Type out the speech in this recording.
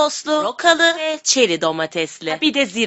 soslu, rokalı ve çeri domatesli. Bir de zero.